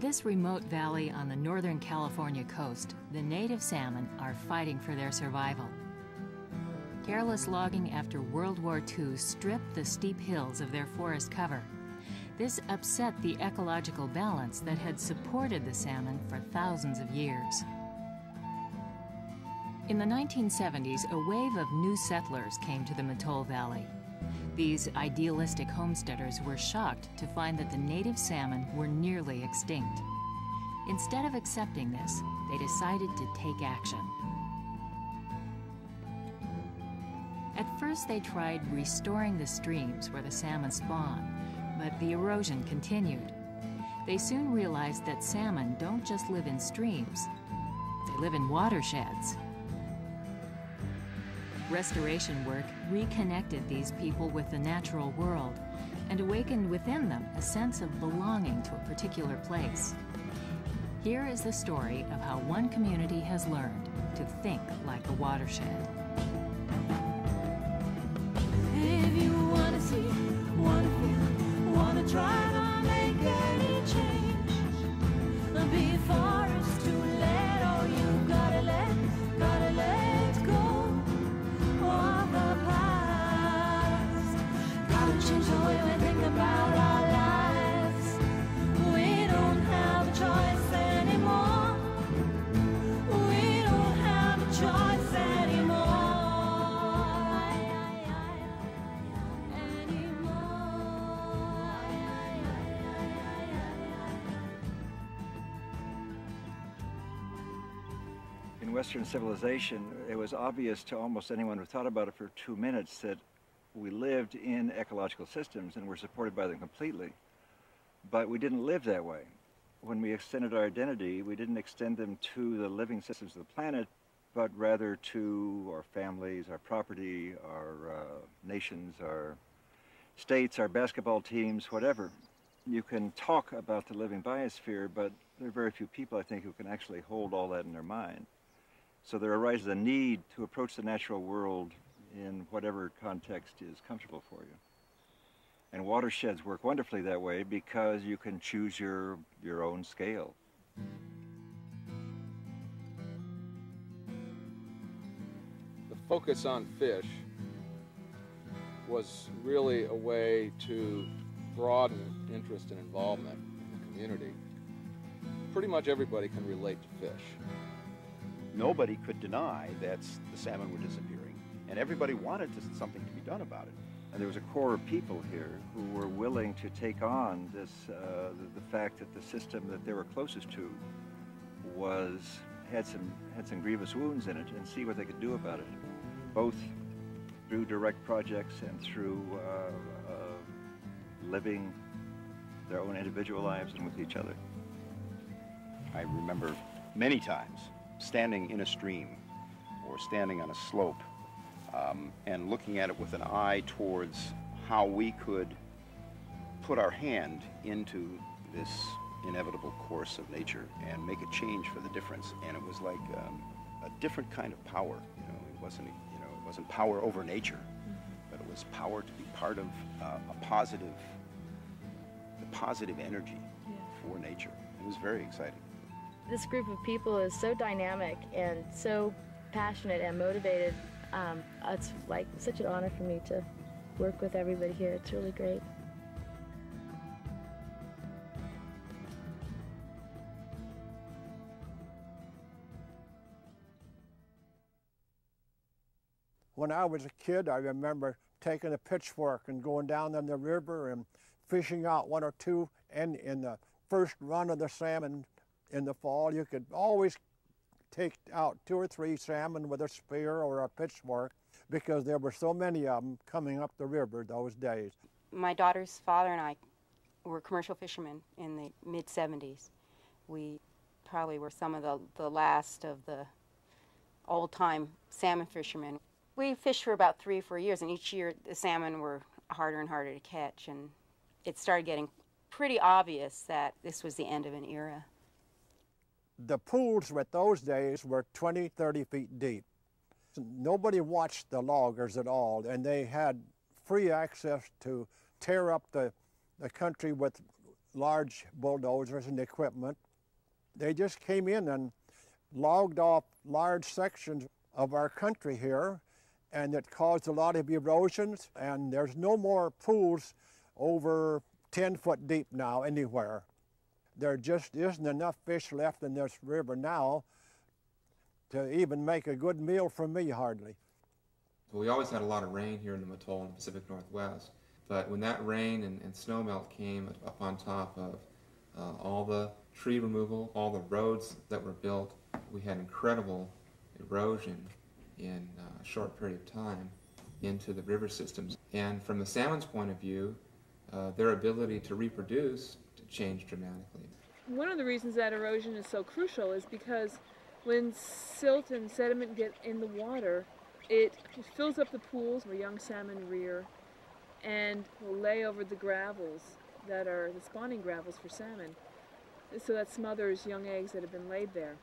this remote valley on the northern California coast, the native salmon are fighting for their survival. Careless logging after World War II stripped the steep hills of their forest cover. This upset the ecological balance that had supported the salmon for thousands of years. In the 1970s, a wave of new settlers came to the Mattole Valley. These idealistic homesteaders were shocked to find that the native salmon were nearly extinct. Instead of accepting this, they decided to take action. At first, they tried restoring the streams where the salmon spawn, but the erosion continued. They soon realized that salmon don't just live in streams, they live in watersheds. Restoration work reconnected these people with the natural world and awakened within them a sense of belonging to a particular place. Here is the story of how one community has learned to think like a watershed. Western civilization, it was obvious to almost anyone who thought about it for two minutes that we lived in ecological systems and were supported by them completely. But we didn't live that way. When we extended our identity, we didn't extend them to the living systems of the planet, but rather to our families, our property, our uh, nations, our states, our basketball teams, whatever. You can talk about the living biosphere, but there are very few people, I think, who can actually hold all that in their mind. So there arises a need to approach the natural world in whatever context is comfortable for you. And watersheds work wonderfully that way because you can choose your, your own scale. The focus on fish was really a way to broaden interest and involvement in the community. Pretty much everybody can relate to fish. Nobody could deny that the salmon were disappearing, and everybody wanted to, something to be done about it. And there was a core of people here who were willing to take on this, uh, the, the fact that the system that they were closest to was had some had some grievous wounds in it, and see what they could do about it, both through direct projects and through uh, uh, living their own individual lives and with each other. I remember many times standing in a stream or standing on a slope um, and looking at it with an eye towards how we could put our hand into this inevitable course of nature and make a change for the difference. And it was like um, a different kind of power. You know, it wasn't you know it wasn't power over nature, but it was power to be part of uh, a positive, the positive energy for nature. It was very exciting. This group of people is so dynamic and so passionate and motivated. Um, it's like such an honor for me to work with everybody here. It's really great. When I was a kid, I remember taking a pitchfork and going down in the river and fishing out one or two. And in the first run of the salmon in the fall, you could always take out two or three salmon with a spear or a pitchfork because there were so many of them coming up the river those days. My daughter's father and I were commercial fishermen in the mid 70s. We probably were some of the, the last of the old time salmon fishermen. We fished for about three or four years, and each year the salmon were harder and harder to catch, and it started getting pretty obvious that this was the end of an era. The pools with those days were 20, 30 feet deep. Nobody watched the loggers at all, and they had free access to tear up the, the country with large bulldozers and equipment. They just came in and logged off large sections of our country here, and it caused a lot of erosions, and there's no more pools over 10 foot deep now anywhere. There just isn't enough fish left in this river now to even make a good meal for me hardly. We always had a lot of rain here in the Mattole in the Pacific Northwest, but when that rain and, and snow melt came up on top of uh, all the tree removal, all the roads that were built, we had incredible erosion in uh, a short period of time into the river systems. And from the salmon's point of view, uh, their ability to reproduce changed dramatically. One of the reasons that erosion is so crucial is because when silt and sediment get in the water, it fills up the pools where young salmon rear and will lay over the gravels that are the spawning gravels for salmon. So that smothers young eggs that have been laid there.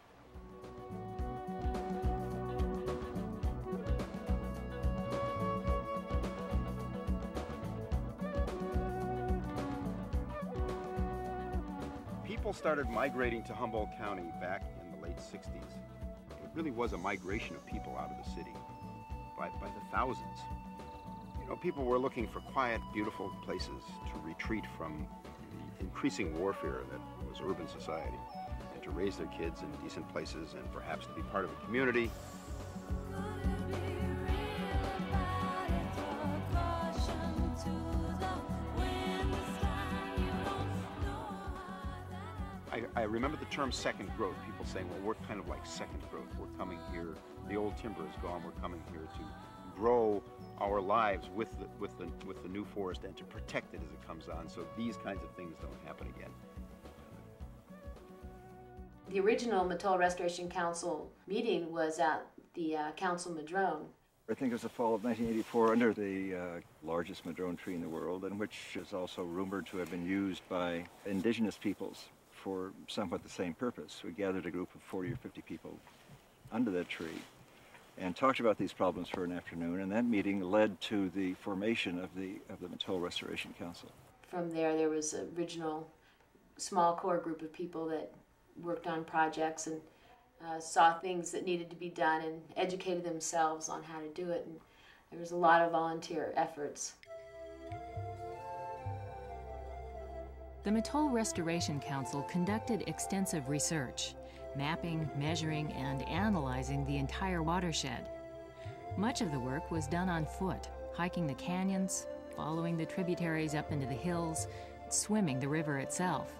People started migrating to Humboldt County back in the late 60s. It really was a migration of people out of the city by, by the thousands. You know, people were looking for quiet, beautiful places to retreat from the increasing warfare that was urban society and to raise their kids in decent places and perhaps to be part of a community I, I remember the term second growth. People saying, well, we're kind of like second growth. We're coming here. The old timber is gone. We're coming here to grow our lives with the, with the, with the new forest and to protect it as it comes on so these kinds of things don't happen again. The original Mattole Restoration Council meeting was at the uh, Council Madrone. I think it was the fall of 1984 under the uh, largest madrone tree in the world, and which is also rumored to have been used by indigenous peoples for somewhat the same purpose. We gathered a group of 40 or 50 people under that tree and talked about these problems for an afternoon, and that meeting led to the formation of the, of the Mattole Restoration Council. From there, there was an original small core group of people that worked on projects and uh, saw things that needed to be done and educated themselves on how to do it. And there was a lot of volunteer efforts. The Mattole Restoration Council conducted extensive research, mapping, measuring, and analyzing the entire watershed. Much of the work was done on foot, hiking the canyons, following the tributaries up into the hills, swimming the river itself.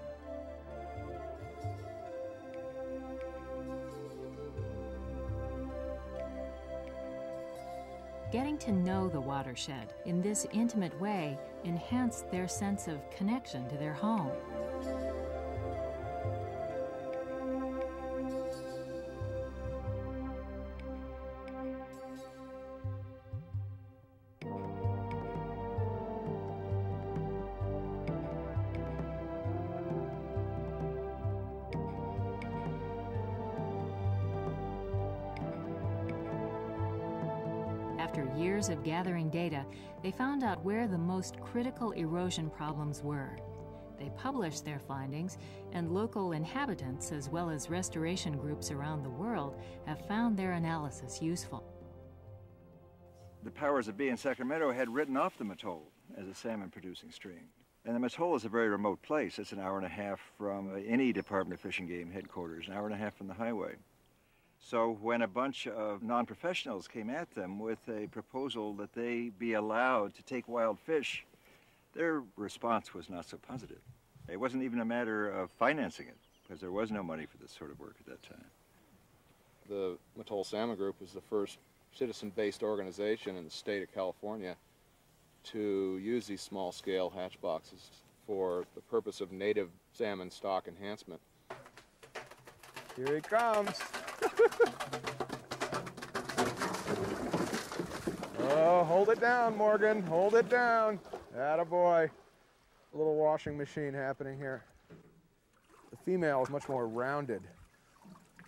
Getting to know the watershed in this intimate way enhanced their sense of connection to their home. Out where the most critical erosion problems were. They published their findings, and local inhabitants, as well as restoration groups around the world, have found their analysis useful. The powers that be in Sacramento had written off the Mattole as a salmon producing stream. And the Mattole is a very remote place. It's an hour and a half from any Department of Fish and Game headquarters, an hour and a half from the highway. So when a bunch of non-professionals came at them with a proposal that they be allowed to take wild fish, their response was not so positive. It wasn't even a matter of financing it, because there was no money for this sort of work at that time. The Mattole Salmon Group was the first citizen-based organization in the state of California to use these small-scale hatch boxes for the purpose of native salmon stock enhancement. Here he comes. oh, hold it down, Morgan. Hold it down. Atta boy. A little washing machine happening here. The female is much more rounded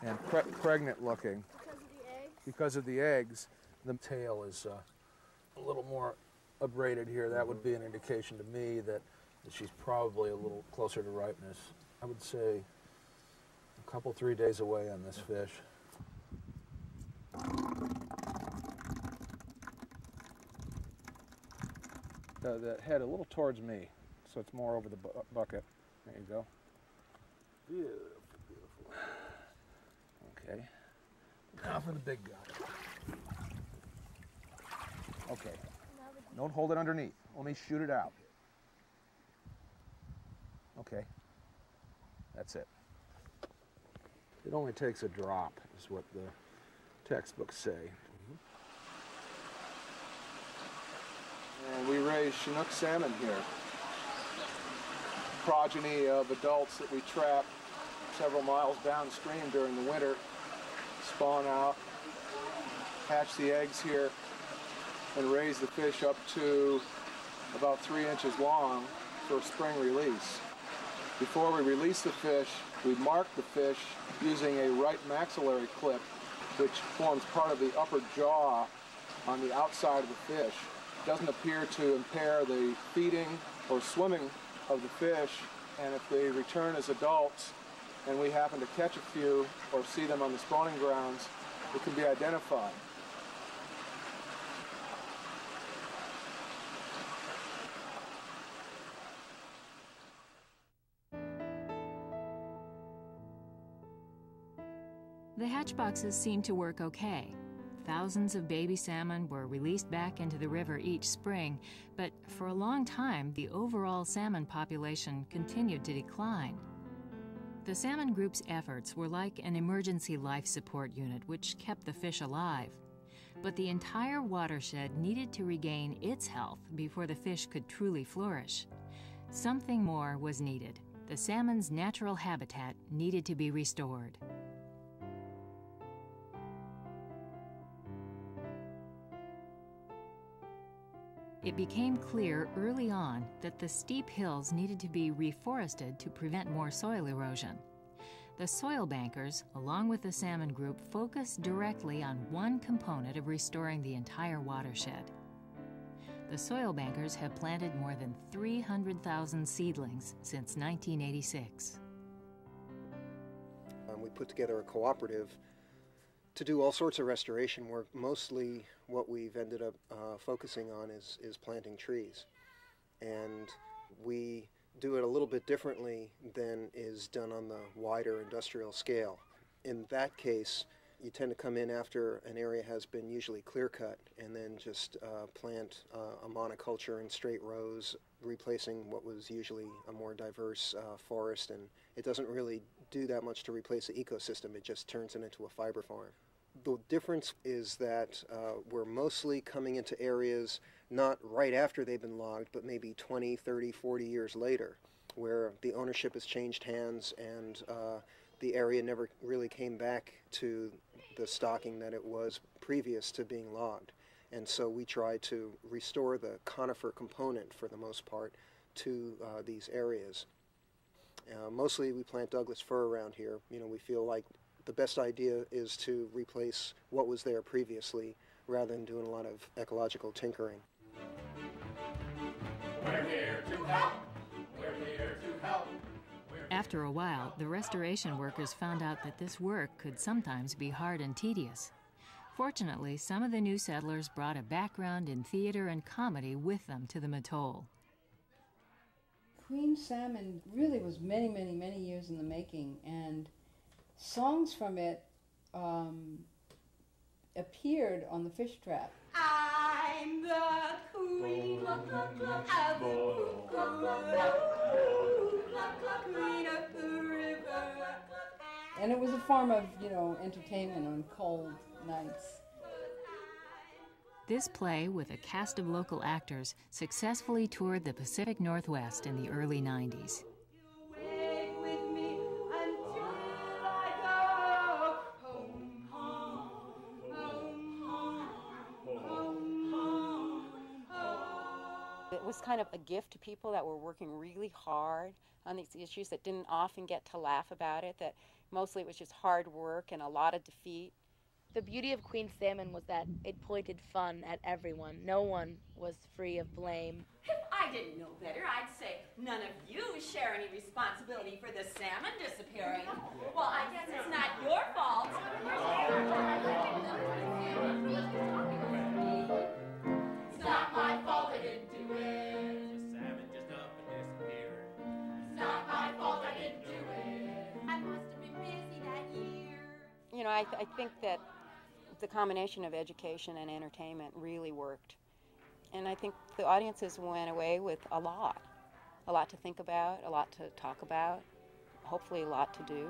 and pre pregnant looking. Because of the eggs? Because of the eggs. The tail is uh, a little more abraded here. That would be an indication to me that that she's probably a little closer to ripeness. I would say a couple, three days away on this fish. The, the head a little towards me, so it's more over the bu- bucket. There you go. Beautiful, beautiful. Okay. Now for the big guy. Okay. Don't hold it underneath. Only shoot it out. Okay. That's it. It only takes a drop, is what the textbooks say. And we raise Chinook salmon here. Progeny of adults that we trap several miles downstream during the winter spawn out, hatch the eggs here, and raise the fish up to about three inches long for spring release. Before we release the fish, we mark the fish using a right maxillary clip, which forms part of the upper jaw on the outside of the fish. Doesn't appear to impair the feeding or swimming of the fish, and if they return as adults and we happen to catch a few or see them on the spawning grounds, it can be identified. The hatch boxes seemed to work okay. Thousands of baby salmon were released back into the river each spring, but for a long time, the overall salmon population continued to decline. The salmon group's efforts were like an emergency life support unit which kept the fish alive. But the entire watershed needed to regain its health before the fish could truly flourish. Something more was needed. The salmon's natural habitat needed to be restored. It became clear early on that the steep hills needed to be reforested to prevent more soil erosion. The soil bankers, along with the salmon group, focused directly on one component of restoring the entire watershed. The soil bankers have planted more than 300,000 seedlings since 1986. Um, we put together a cooperative to do all sorts of restoration work. Mostly, what we've ended up uh, focusing on is is planting trees, and we do it a little bit differently than is done on the wider industrial scale. In that case, you tend to come in after an area has been usually clear cut and then just uh, plant uh, a monoculture in straight rows, replacing what was usually a more diverse uh, forest. And it doesn't really do that much to replace the ecosystem, it just turns it into a fiber farm. The difference is that uh, we're mostly coming into areas not right after they've been logged, but maybe 20, 30, 40 years later, where the ownership has changed hands and uh, the area never really came back to the stocking that it was previous to being logged. And so we try to restore the conifer component for the most part to uh, these areas. Uh, mostly we plant Douglas fir around here. You know, we feel like the best idea is to replace what was there previously rather than doing a lot of ecological tinkering. We're here to help. We're here to help. After a while, the restoration workers found out that this work could sometimes be hard and tedious. Fortunately, some of the new settlers brought a background in theater and comedy with them to the Mattole. Queen Salmon really was many, many, many years in the making, and songs from it um, appeared on the Fish Trap. I'm the queen of the queen of the river. And it was a form of, you know, entertainment on cold nights. This play, with a cast of local actors, successfully toured the Pacific Northwest in the early 90s. It was kind of a gift to people that were working really hard on these issues that didn't often get to laugh about it, that mostly it was just hard work and a lot of defeat. The beauty of Queen Salmon was that it pointed fun at everyone. No one was free of blame. If I I didn't know better, I'd say none of you share any responsibility for the salmon disappearing. Well, I guess it's not your fault. It's not my fault I didn't do it. The salmon just up and disappeared. It's not my fault I didn't do it. I must have been busy that year. You know, I, I think that the combination of education and entertainment really worked. And I think the audiences went away with a lot a lot to think about, a lot to talk about, hopefully, a lot to do.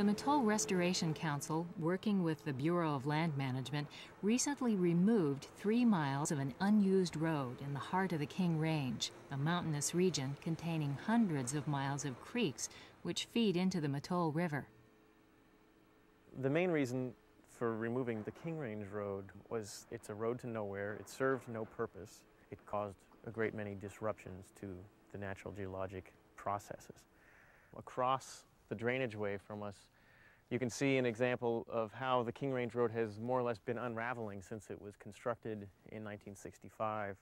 The Mattole Restoration Council, working with the Bureau of Land Management, recently removed three miles of an unused road in the heart of the King Range, a mountainous region containing hundreds of miles of creeks which feed into the Mattole River. The main reason for removing the King Range Road was it's a road to nowhere, it served no purpose, it caused a great many disruptions to the natural geologic processes. Across the drainage way from us, you can see an example of how the King Range Road has more or less been unraveling since it was constructed in 1965.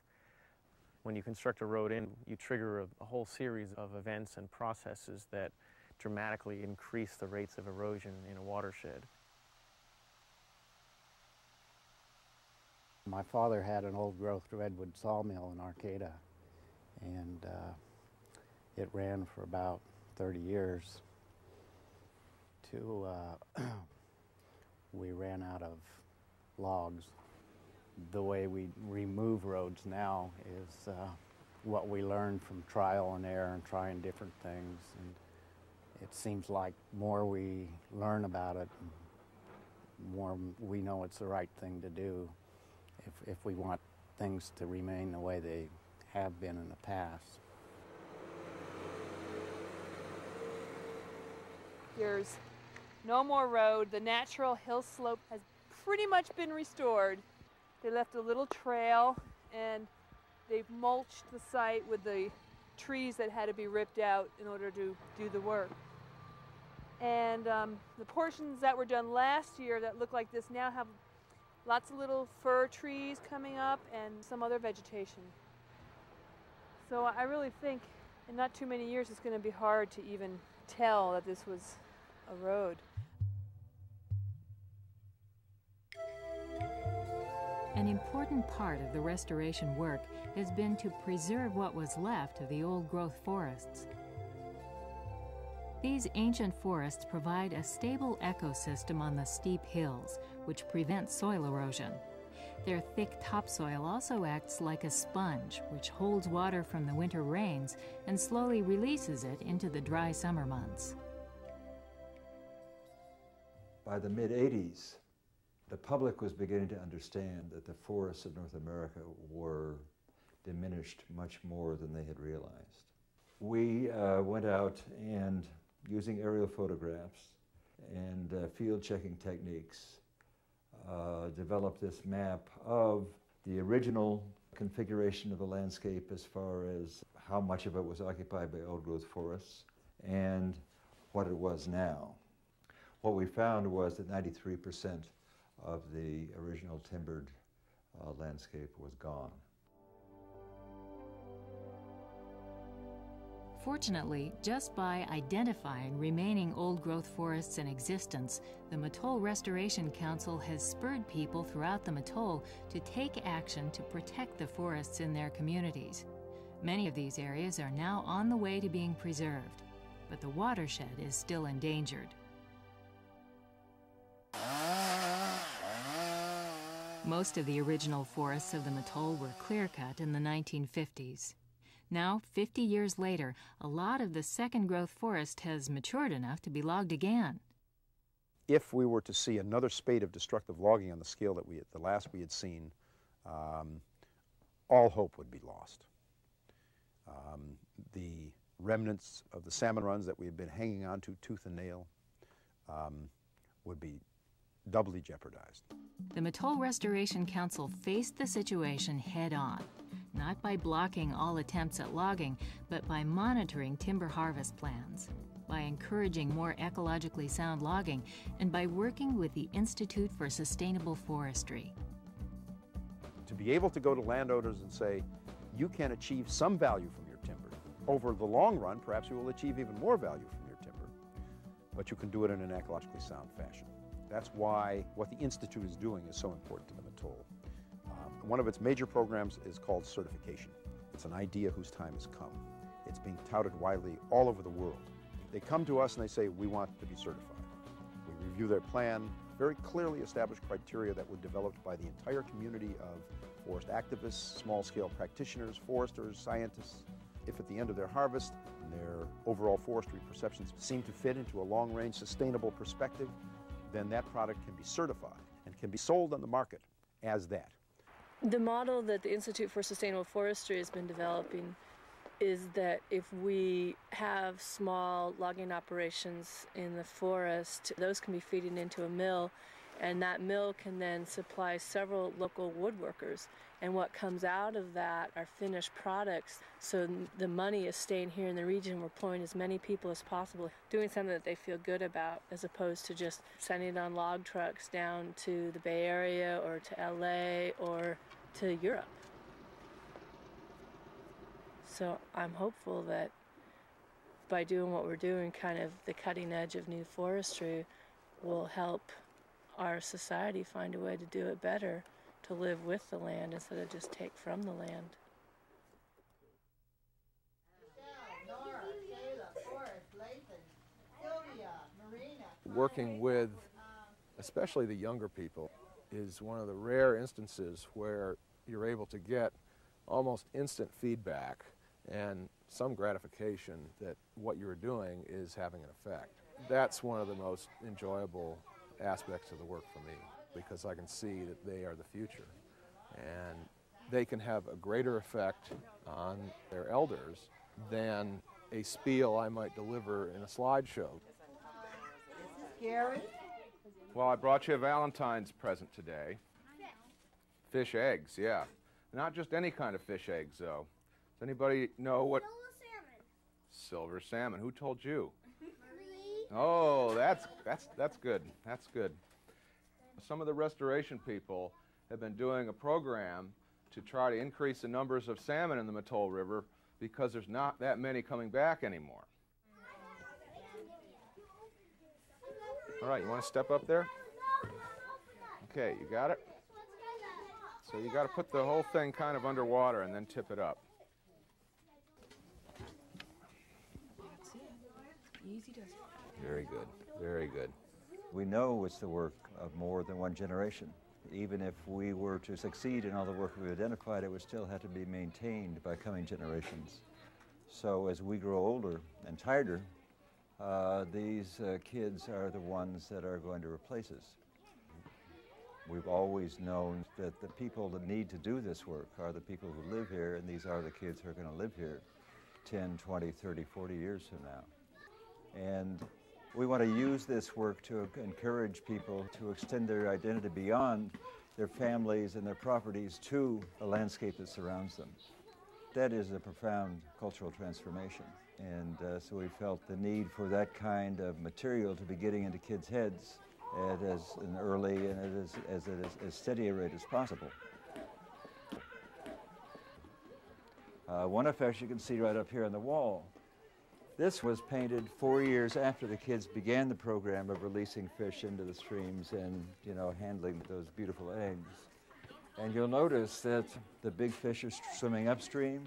When you construct a road in, you trigger a, a whole series of events and processes that dramatically increase the rates of erosion in a watershed. My father had an old growth redwood sawmill in Arcata, and uh, it ran for about 30 years. Uh, we ran out of logs. The way we remove roads now is uh, what we learned from trial and error and trying different things. And it seems like more we learn about it, more we know it's the right thing to do if, if we want things to remain the way they have been in the past. There's no more road. The natural hill slope has pretty much been restored. They left a little trail and they've mulched the site with the trees that had to be ripped out in order to do the work. And um, the portions that were done last year that look like this now have lots of little fir trees coming up and some other vegetation. So I really think in not too many years it's going to be hard to even tell that this was a road. An important part of the restoration work has been to preserve what was left of the old growth forests. These ancient forests provide a stable ecosystem on the steep hills, which prevent soil erosion. Their thick topsoil also acts like a sponge, which holds water from the winter rains and slowly releases it into the dry summer months. By the mid 80s, the public was beginning to understand that the forests of North America were diminished much more than they had realized. We uh, went out and using aerial photographs and uh, field checking techniques, uh, developed this map of the original configuration of the landscape as far as how much of it was occupied by old growth forests and what it was now. What we found was that 93% of the original timbered uh, landscape was gone. Fortunately, just by identifying remaining old growth forests in existence, the Mattole Restoration Council has spurred people throughout the Mattole to take action to protect the forests in their communities. Many of these areas are now on the way to being preserved, but the watershed is still endangered. Most of the original forests of the Mattole were clear cut in the 1950s. Now, 50 years later, a lot of the second growth forest has matured enough to be logged again. If we were to see another spate of destructive logging on the scale that we, the last we had seen, um, all hope would be lost. Um, the remnants of the salmon runs that we have been hanging on to tooth and nail um, would be doubly jeopardized. The Mattole Restoration Council faced the situation head on not by blocking all attempts at logging, but by monitoring timber harvest plans. by encouraging more ecologically sound logging and by working with the Institute for Sustainable Forestry. To be able to go to landowners and say, you can achieve some value from your timber. Over the long run, perhaps you will achieve even more value from your timber, but you can do it in an ecologically sound fashion. That's why what the Institute is doing is so important to the Mattole. Um, one of its major programs is called certification. It's an idea whose time has come. It's being touted widely all over the world. They come to us and they say, we want to be certified. We review their plan, very clearly established criteria that were developed by the entire community of forest activists, small-scale practitioners, foresters, scientists. If at the end of their harvest, their overall forestry perceptions seem to fit into a long-range sustainable perspective, then that product can be certified and can be sold on the market as that. The model that the Institute for Sustainable Forestry has been developing is that if we have small logging operations in the forest, those can be feeding into a mill, and that mill can then supply several local woodworkers. And what comes out of that are finished products. So the money is staying here in the region. We're employing as many people as possible, doing something that they feel good about, as opposed to just sending it on log trucks down to the Bay Area or to LA or to Europe. So I'm hopeful that by doing what we're doing, kind of the cutting edge of new forestry, will help our society find a way to do it better, to live with the land instead of just take from the land. Working with especially the younger people is one of the rare instances where you're able to get almost instant feedback and some gratification that what you're doing is having an effect. That's one of the most enjoyable aspects of the work for me because I can see that they are the future and they can have a greater effect on their elders than a spiel I might deliver in a slideshow. Gary? Well, I brought you a Valentine's present today. Fish eggs, yeah. Not just any kind of fish eggs, though. Does anybody know what? Silver salmon. Who told you? Oh, that's that's that's good. That's good. Some of the restoration people have been doing a program to try to increase the numbers of salmon in the Mattole River because there's not that many coming back anymore. All right, you want to step up there? Okay, you got it? So you got to put the whole thing kind of underwater and then tip it up. That's it. Easy does it. Very good, very good. We know it's the work of more than one generation. Even if we were to succeed in all the work we've identified, it would still have to be maintained by coming generations. So as we grow older and tireder, uh, these uh, kids are the ones that are going to replace us. We've always known that the people that need to do this work are the people who live here, and these are the kids who are going to live here 10, 20, 30, 40 years from now. And we want to use this work to encourage people to extend their identity beyond their families and their properties to the landscape that surrounds them. That is a profound cultural transformation. And uh, so we felt the need for that kind of material to be getting into kids' heads at as an early and as, as, as, as steady a rate as possible. Uh, one effect you can see right up here on the wall. This was painted four years after the kids began the program of releasing fish into the streams and, you know, handling those beautiful eggs. And you'll notice that the big fish are swimming upstream,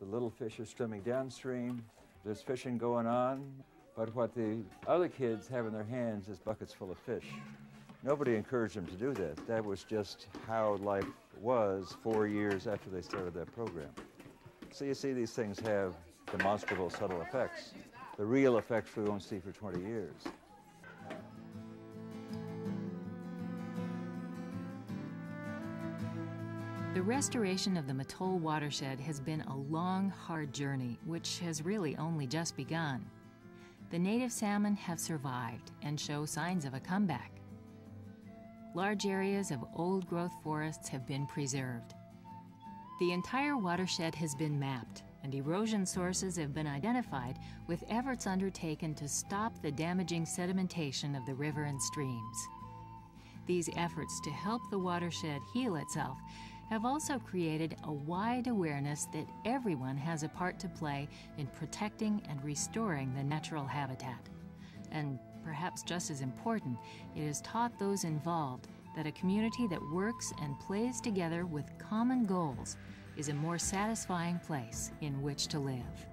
the little fish are swimming downstream. There's fishing going on, but what the other kids have in their hands is buckets full of fish. Nobody encouraged them to do that. That was just how life was four years after they started that program. So you see these things have demonstrable subtle effects. The real effects we won't see for 20 years. The restoration of the Mattole watershed has been a long, hard journey, which has really only just begun. The native salmon have survived and show signs of a comeback. Large areas of old growth forests have been preserved. The entire watershed has been mapped, and erosion sources have been identified with efforts undertaken to stop the damaging sedimentation of the river and streams. These efforts to help the watershed heal itself have also created a wide awareness that everyone has a part to play in protecting and restoring the natural habitat. And perhaps just as important, it has taught those involved that a community that works and plays together with common goals is a more satisfying place in which to live.